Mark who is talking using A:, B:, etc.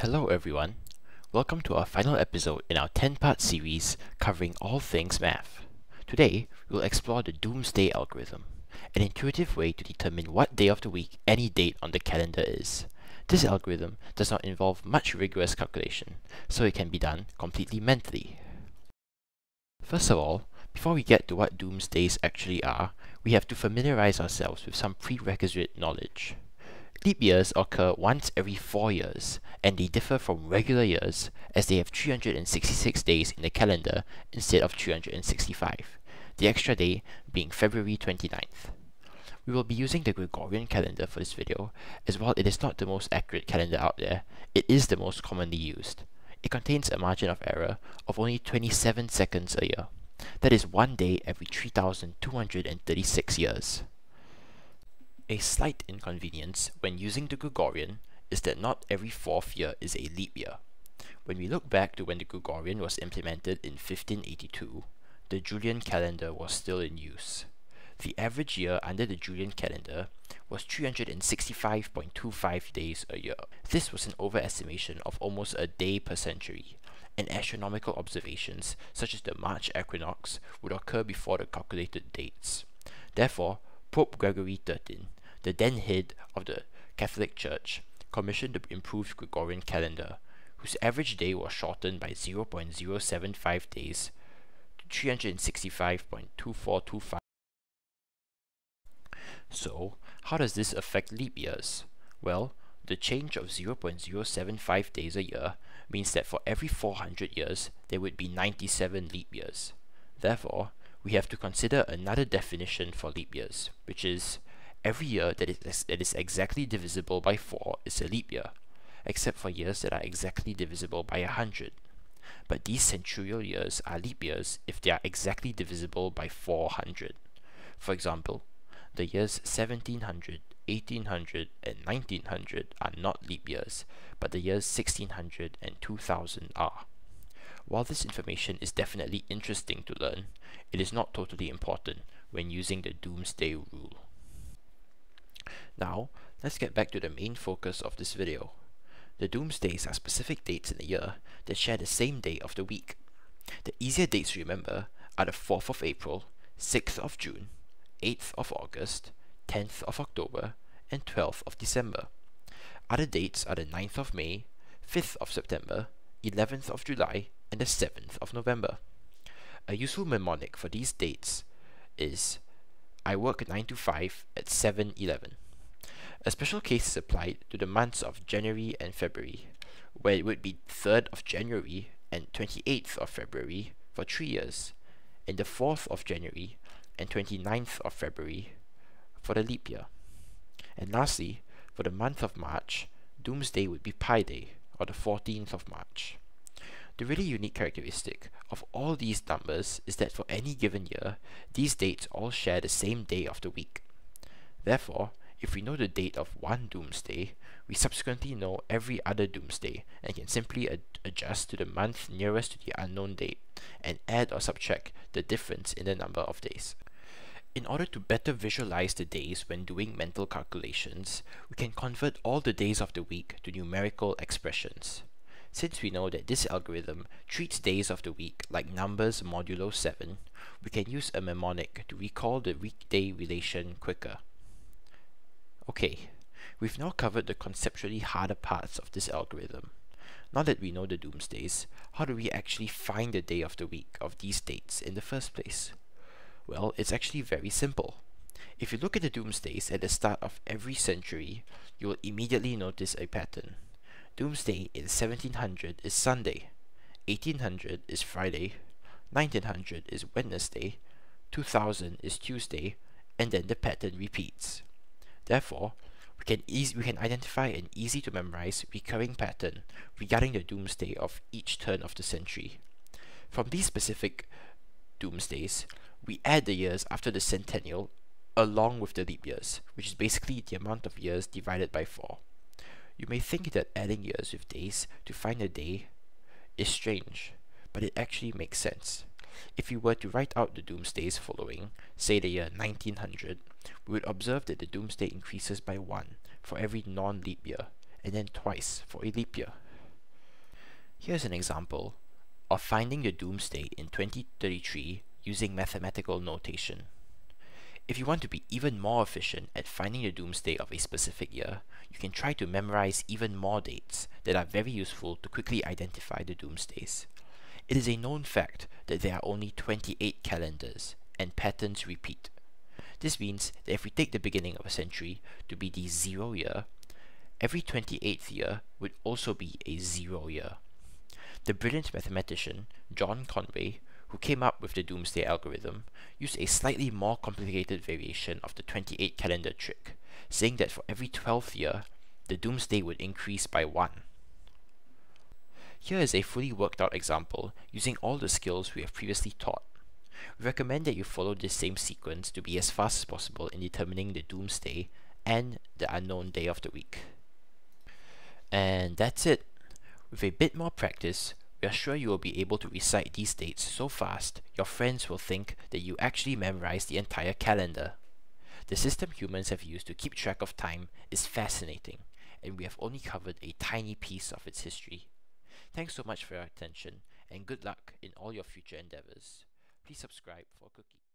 A: Hello everyone. Welcome to our final episode in our 10-part series covering all things math. Today, we'll explore the Doomsday Algorithm, an intuitive way to determine what day of the week any date on the calendar is. This algorithm does not involve much rigorous calculation, so it can be done completely mentally. First of all, before we get to what doomsdays actually are, we have to familiarize ourselves with some prerequisite knowledge. Leap years occur once every 4 years, and they differ from regular years as they have 366 days in the calendar instead of 365, the extra day being February 29th. We will be using the Gregorian calendar for this video, as while it is not the most accurate calendar out there, it is the most commonly used. It contains a margin of error of only 27 seconds a year. That is one day every 3,236 years. A slight inconvenience when using the Gregorian is that not every fourth year is a leap year. When we look back to when the Gregorian was implemented in 1582, the Julian calendar was still in use. The average year under the Julian calendar was 365.25 days a year. This was an overestimation of almost a day per century, and astronomical observations such as the March equinox would occur before the calculated dates. Therefore, Pope Gregory XIII the then head of the Catholic Church, commissioned the improved Gregorian calendar, whose average day was shortened by 0.075 days to 365.2425. So, how does this affect leap years? Well, the change of 0.075 days a year means that for every 400 years, there would be 97 leap years. Therefore, we have to consider another definition for leap years, which is Every year that is, that is exactly divisible by 4 is a leap year, except for years that are exactly divisible by 100. But these centurial years are leap years if they are exactly divisible by 400. For example, the years 1700, 1800, and 1900 are not leap years, but the years 1600 and 2000 are. While this information is definitely interesting to learn, it is not totally important when using the Doomsday Rule. Now, let's get back to the main focus of this video. The doomsdays are specific dates in the year that share the same day of the week. The easier dates to remember are the 4th of April, 6th of June, 8th of August, 10th of October, and 12th of December. Other dates are the 9th of May, 5th of September, 11th of July, and the 7th of November. A useful mnemonic for these dates is I work 9 to 5 at 7-11. A special case is applied to the months of January and February, where it would be 3rd of January and 28th of February for 3 years, and the 4th of January and 29th of February for the leap year. And lastly, for the month of March, Doomsday would be Pi Day, or the 14th of March. The really unique characteristic of all these numbers is that for any given year, these dates all share the same day of the week. Therefore, if we know the date of one doomsday, we subsequently know every other doomsday and can simply ad adjust to the month nearest to the unknown date and add or subtract the difference in the number of days. In order to better visualize the days when doing mental calculations, we can convert all the days of the week to numerical expressions. Since we know that this algorithm treats days of the week like numbers modulo 7, we can use a mnemonic to recall the weekday relation quicker. Okay, we've now covered the conceptually harder parts of this algorithm. Now that we know the doomsdays, how do we actually find the day of the week of these dates in the first place? Well, it's actually very simple. If you look at the doomsdays at the start of every century, you will immediately notice a pattern. Doomsday in 1700 is Sunday, 1800 is Friday, 1900 is Wednesday, 2000 is Tuesday, and then the pattern repeats. Therefore, we can, we can identify an easy to memorize recurring pattern regarding the doomsday of each turn of the century. From these specific doomsdays, we add the years after the centennial along with the leap years, which is basically the amount of years divided by 4. You may think that adding years with days to find a day is strange, but it actually makes sense. If we were to write out the doomsdays following, say the year 1900, we would observe that the doomsday increases by 1 for every non-leap year, and then twice for a leap year. Here's an example of finding the doomsday in 2033 using mathematical notation. If you want to be even more efficient at finding the doomsday of a specific year, you can try to memorize even more dates that are very useful to quickly identify the doomsdays. It is a known fact that there are only 28 calendars, and patterns repeat. This means that if we take the beginning of a century to be the zero year, every 28th year would also be a zero year. The brilliant mathematician John Conway who came up with the doomsday algorithm, used a slightly more complicated variation of the 28 calendar trick, saying that for every 12th year, the doomsday would increase by 1. Here is a fully worked out example using all the skills we have previously taught. We recommend that you follow this same sequence to be as fast as possible in determining the doomsday and the unknown day of the week. And that's it. With a bit more practice, we are sure you will be able to recite these dates so fast your friends will think that you actually memorized the entire calendar. The system humans have used to keep track of time is fascinating, and we have only covered a tiny piece of its history. Thanks so much for your attention, and good luck in all your future endeavors. Please subscribe for a cookie.